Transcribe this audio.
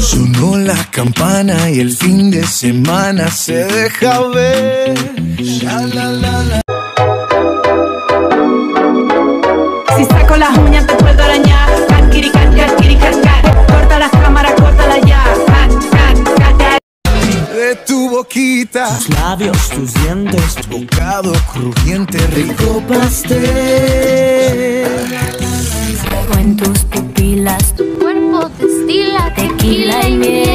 Sonó la campana y el fin de semana se deja ver. Ya, la, la, la. Si saco las uñas te puedo arañar. Cat, kiri, cat, cat. Corta las cámaras, córtala ya. De tu boquita, Tus labios, tus dientes, tu bocado crujiente, rico pastel. Tus pupilas, Tu cuerpo destila tequila y miel.